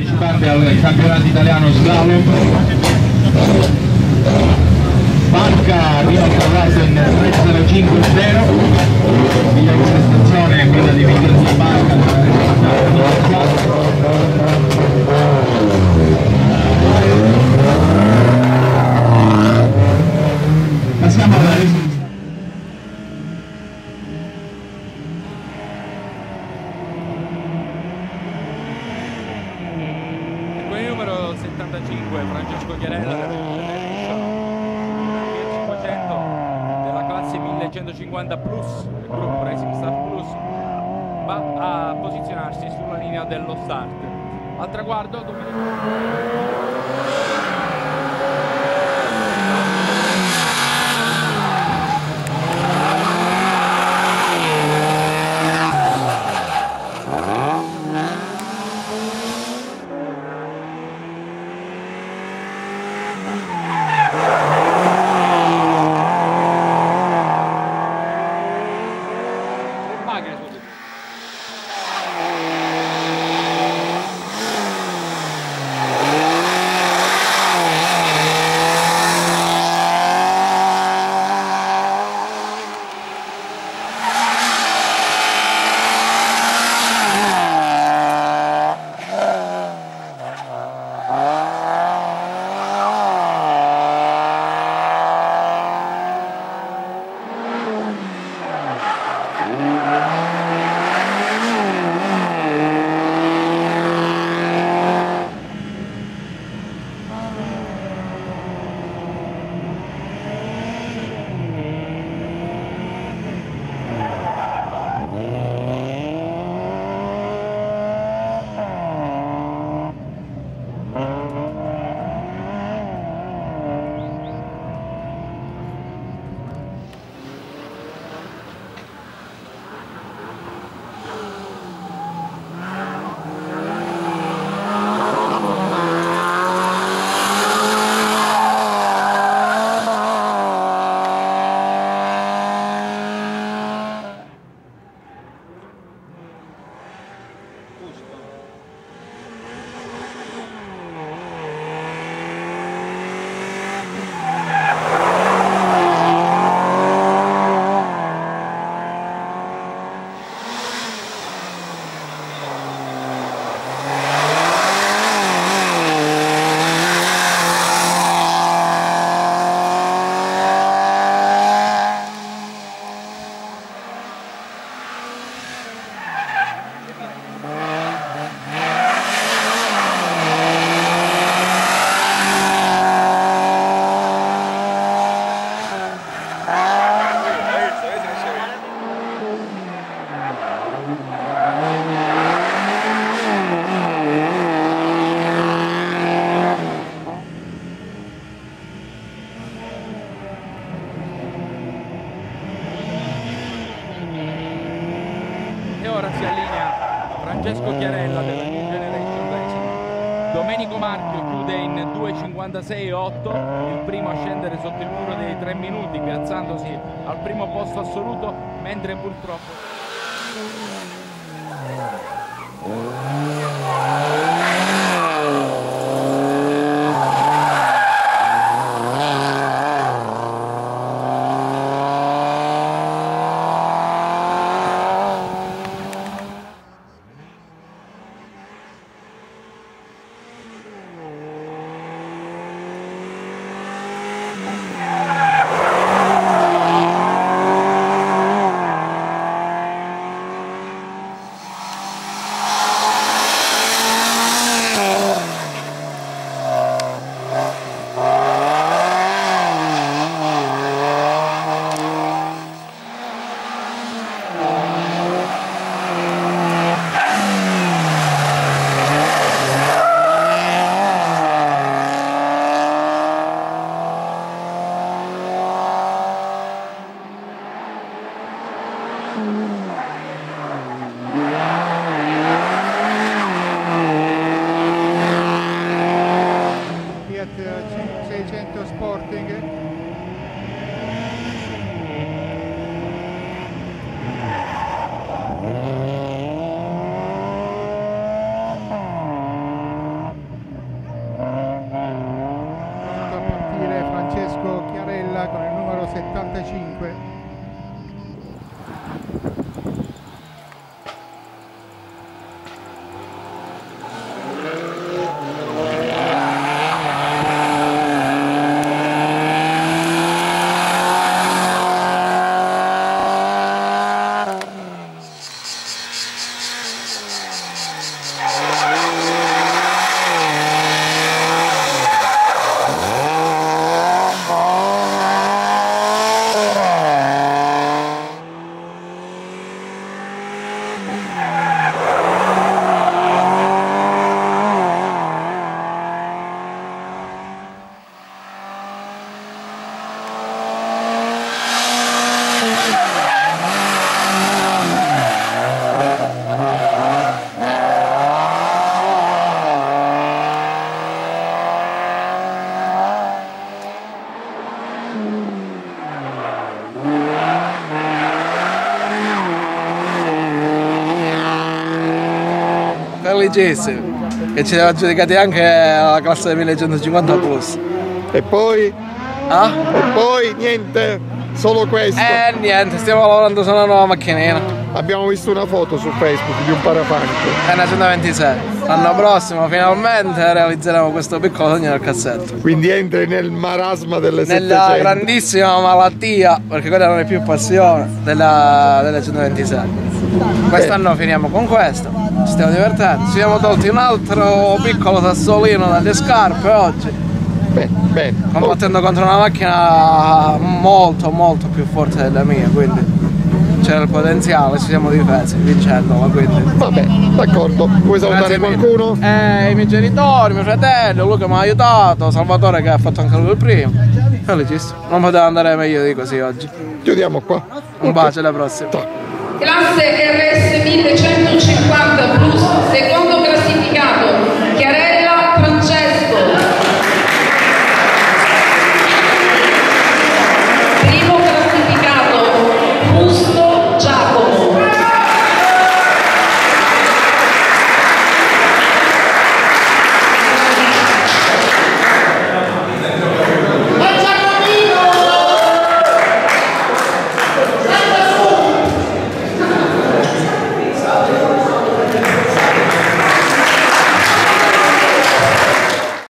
partecipante al campionato italiano slalom. Barca arriva accavato in 3.05.0, miglior prestazione è quella di Di Barca della Passiamo 150 Plus, il gruppo Racing Star Plus, va a posizionarsi sulla linea dello start. Al traguardo Domenico... si allinea Francesco Chiarella della New Generation Racing. Domenico Marchio chiude in 2.56.8, il primo a scendere sotto il muro dei 3 minuti, piazzandosi al primo posto assoluto, mentre purtroppo 600 Sporting. Francesco Chiarella con il numero 75 felicissimi che ci siamo aggiudicati anche la classe del 1150 plus E poi? ah? E poi niente, solo questo. eh niente stiamo lavorando su una nuova macchinina Abbiamo visto una foto su Facebook di un parafanco. è una 126 l'anno prossimo finalmente realizzeremo questo piccolo sogno nel cassetto. Quindi entri nel marasma delle nella 700. grandissima malattia perché quella non è più passione della, della 126 quest'anno finiamo con questo ci stiamo divertendo. Ci siamo tolti un altro piccolo sassolino dalle scarpe oggi. Bene, bene. combattendo contro una macchina molto molto più forte della mia quindi c'era il potenziale ci siamo difesi vincendola quindi Vabbè, d'accordo. Vuoi salutare qualcuno? Eh, i miei genitori, mio fratello, Luca mi ha aiutato, Salvatore che ha fatto anche lui il primo. Felicissimo, non poteva andare meglio di così oggi. Chiudiamo qua. Un Ok. bacio alla prossima. Ciao. Classe RS 1150 Plus, seconda